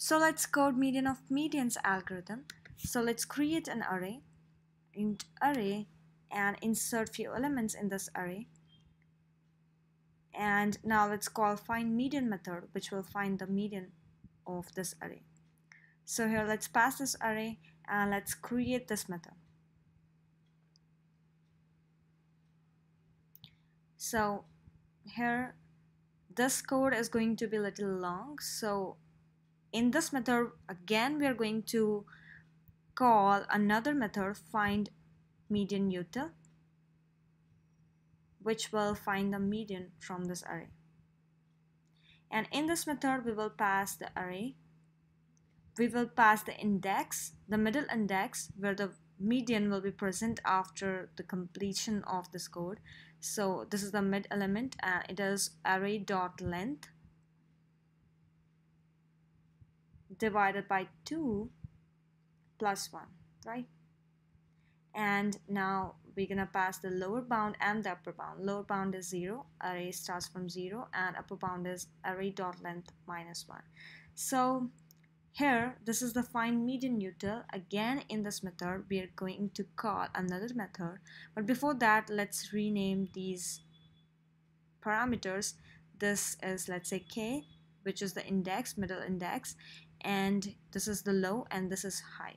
So let's code median of medians algorithm. So let's create an array, int array, and insert few elements in this array. And now let's call find median method, which will find the median of this array. So here let's pass this array and let's create this method. So here this code is going to be a little long so in this method again we are going to call another method find median util which will find the median from this array. And in this method we will pass the array. We will pass the index the middle index where the median will be present after the completion of this code. So this is the mid element and it is array dot length divided by 2 plus 1 right? And now we're gonna pass the lower bound and the upper bound. Lower bound is 0 array starts from 0 and upper bound is array dot length minus 1 so here this is the find median util again in this method we are going to call another method. But before that let's rename these parameters. This is let's say k which is the index middle index and this is the low and this is high.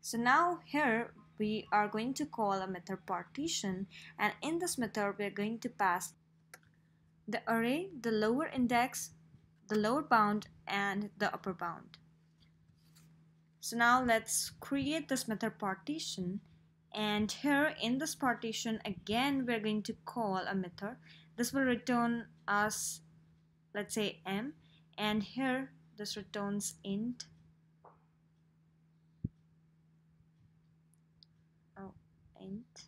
So now here we are going to call a method partition and in this method we are going to pass the array, the lower index, the lower bound and the upper bound. So now let's create this method partition and here in this partition again we're going to call a method. This will return us let's say m and here this returns int. Oh int.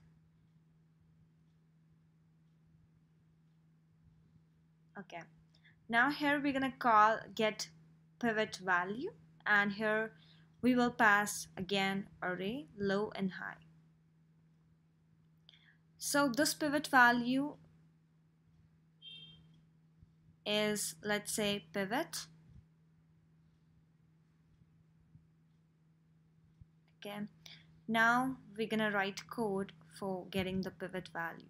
Okay. Now here we're gonna call get pivot value and here we will pass again array low and high. So this pivot value is let's say pivot. Okay now we're gonna write code for getting the pivot value.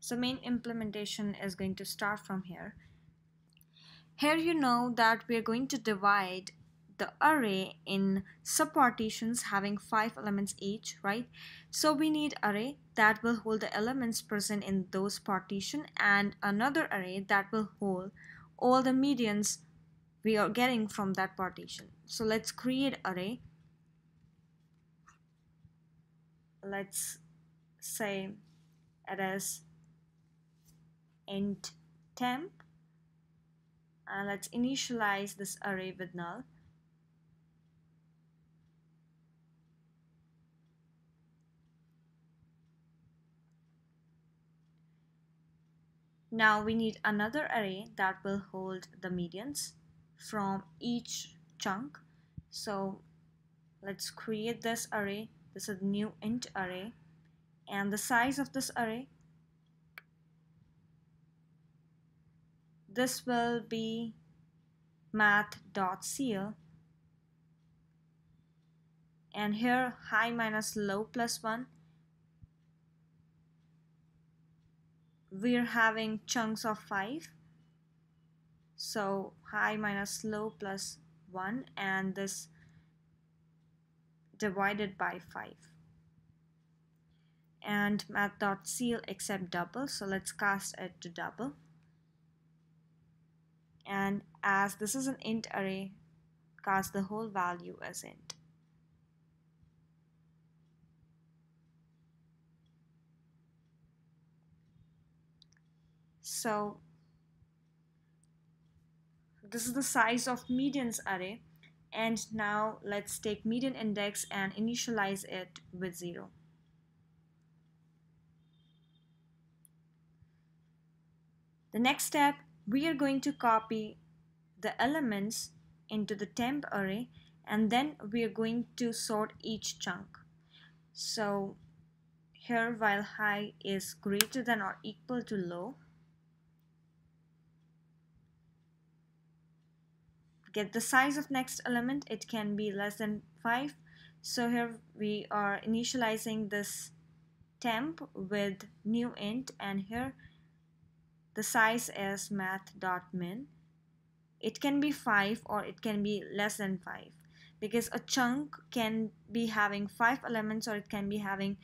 So main implementation is going to start from here. Here you know that we're going to divide the array in subpartitions having five elements each, right? So we need array that will hold the elements present in those partition and another array that will hold all the medians we are getting from that partition. So let's create array. Let's say it is int temp and let's initialize this array with null Now we need another array that will hold the medians from each chunk. So let's create this array. This is a new int array and the size of this array this will be math.ceil and here high minus low plus 1 we're having chunks of 5 so high minus low plus 1 and this divided by 5 and math.ceil accept double so let's cast it to double. And as this is an int array cast the whole value as int so this is the size of medians array and now let's take median index and initialize it with 0 the next step we are going to copy the elements into the temp array and then we are going to sort each chunk. So here while high is greater than or equal to low get the size of next element it can be less than 5 so here we are initializing this temp with new int and here the size is math.min it can be 5 or it can be less than 5 because a chunk can be having 5 elements or it can be having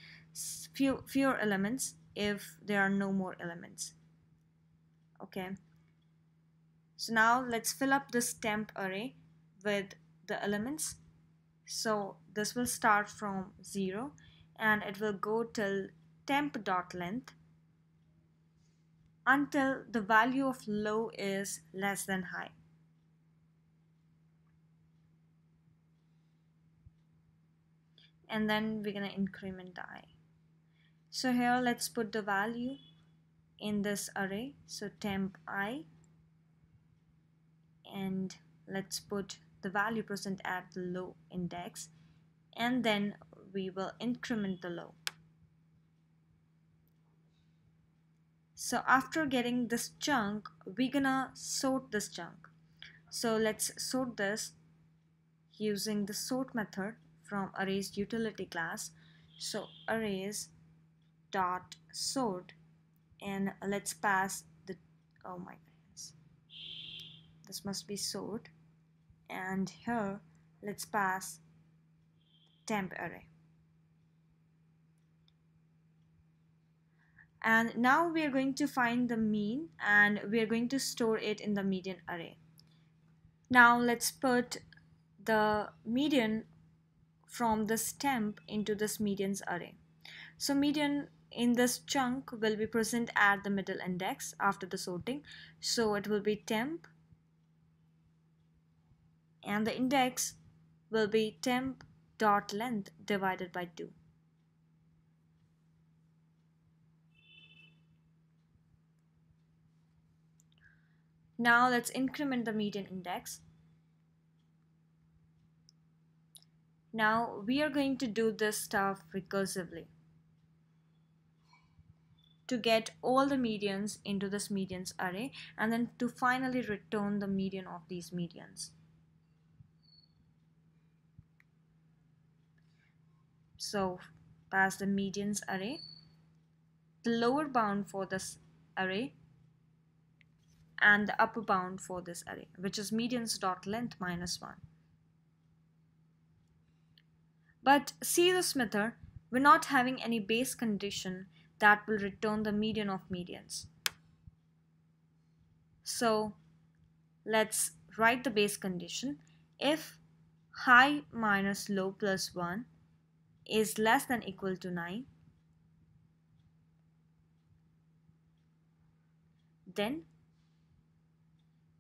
few fewer elements if there are no more elements. Okay so now let's fill up this temp array with the elements so this will start from 0 and it will go till temp dot length until the value of low is less than high. And then we're going to increment the i. So here let's put the value in this array. So temp i and let's put the value present at the low index and then we will increment the low. So after getting this chunk, we're gonna sort this chunk. So let's sort this using the sort method from arrays utility class. So arrays dot sort and let's pass the oh my goodness this must be sort and here let's pass temp array. And now we are going to find the mean and we are going to store it in the median array. Now let's put the median from this temp into this medians array. So median in this chunk will be present at the middle index after the sorting. So it will be temp and the index will be temp dot length divided by 2. Now let's increment the median index. Now we are going to do this stuff recursively to get all the medians into this medians array and then to finally return the median of these medians. So pass the medians array, the lower bound for this array and the upper bound for this array which is medians dot length minus 1. But see this method, we're not having any base condition that will return the median of medians. So let's write the base condition. If high minus low plus 1 is less than equal to 9 then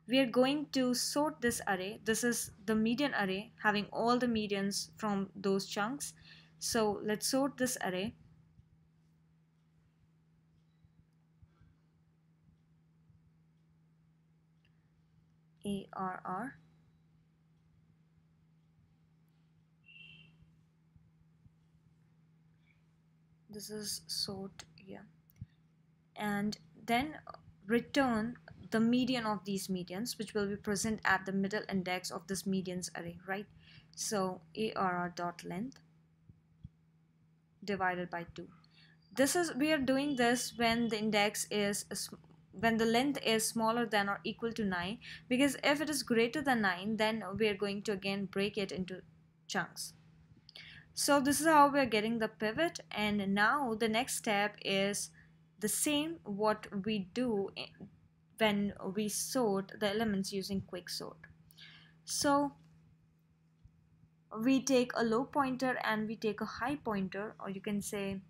we are going to sort this array. This is the median array having all the medians from those chunks. So let's sort this array. ARR this is sort here and then return the median of these medians which will be present at the middle index of this medians array right? So arr dot length divided by 2 this is we are doing this when the index is when the length is smaller than or equal to 9 because if it is greater than 9 then we are going to again break it into chunks so this is how we're getting the pivot and now the next step is the same what we do when we sort the elements using quick sort. So we take a low pointer and we take a high pointer or you can say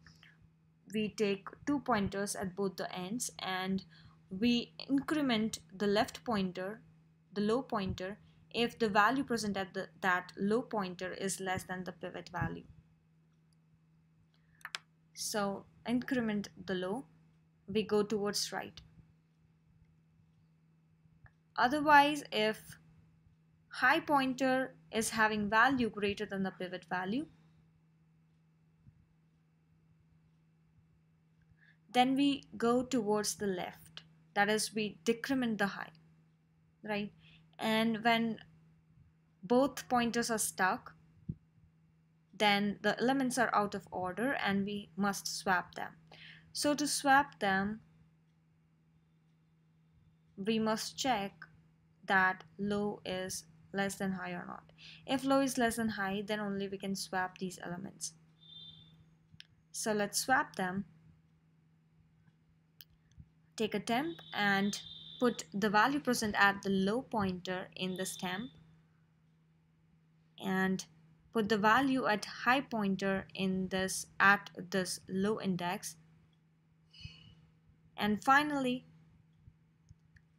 we take two pointers at both the ends and we increment the left pointer, the low pointer if the value present at the, that low pointer is less than the pivot value. So increment the low, we go towards right. Otherwise, if high pointer is having value greater than the pivot value, then we go towards the left. That is, we decrement the high, right? And when both pointers are stuck then the elements are out of order and we must swap them. So to swap them we must check that low is less than high or not. If low is less than high then only we can swap these elements. So let's swap them. Take a temp and put the value present at the low pointer in the temp and put the value at high pointer in this at this low index. And finally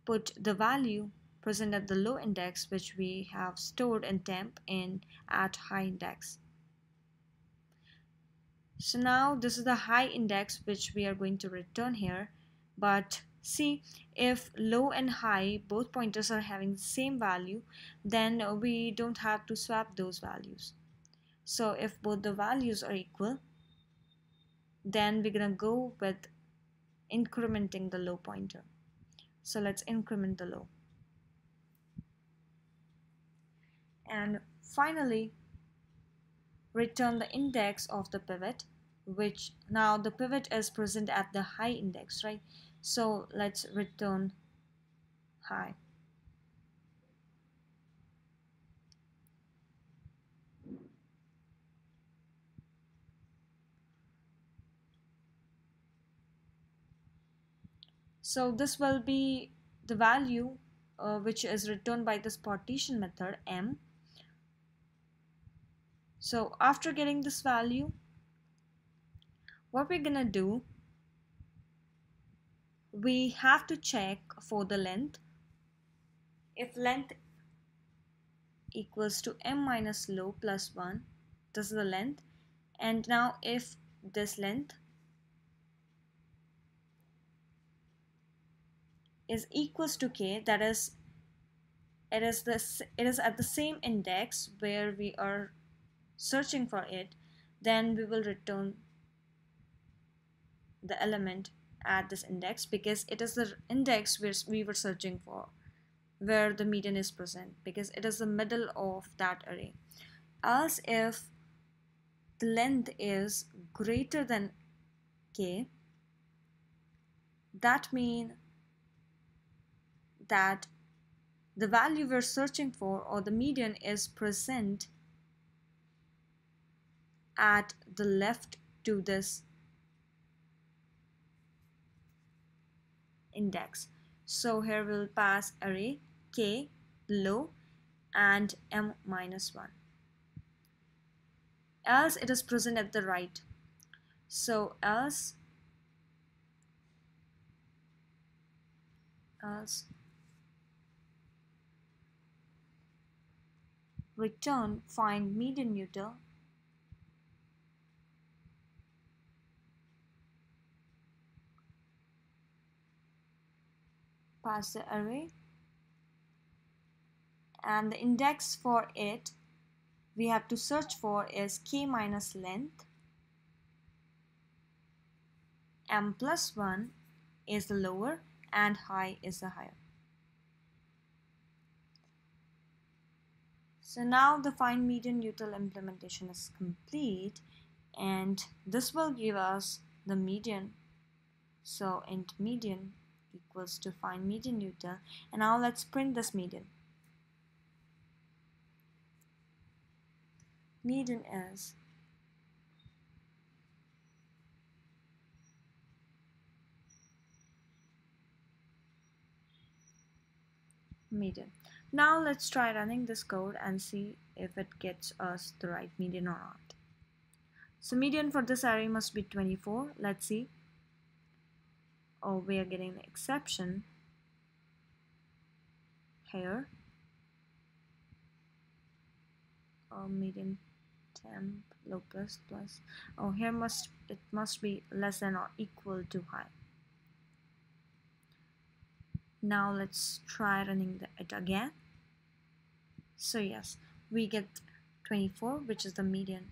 put the value present at the low index which we have stored in temp in at high index. So now this is the high index which we are going to return here but see if low and high both pointers are having the same value then we don't have to swap those values. So if both the values are equal then we're gonna go with incrementing the low pointer. So let's increment the low. And finally return the index of the pivot which now the pivot is present at the high index right so let's return. High so this will be the value uh, which is returned by this partition method m. So after getting this value what we're gonna do we have to check for the length. If length equals to m minus low plus 1 this is the length. And now if this length is equals to k that is it is this it is at the same index where we are searching for it then we will return the element at this index because it is the index where we were searching for where the median is present because it is the middle of that array. Else if the length is greater than k that mean that the value we're searching for or the median is present at the left to this index. So here we'll pass array k low and m minus 1. Else it is present at the right. So else else return find median pass the array and the index for it we have to search for is k minus length m plus 1 is the lower and high is the higher. So now the find median util implementation is complete and this will give us the median. So int median equals to find median util and now let's print this median. Median is median. Now let's try running this code and see if it gets us the right median or not. So median for this array must be 24 let's see oh we are getting the exception here or median temp low plus plus oh here must it must be less than or equal to high. Now let's try running the, it again. So yes we get 24 which is the median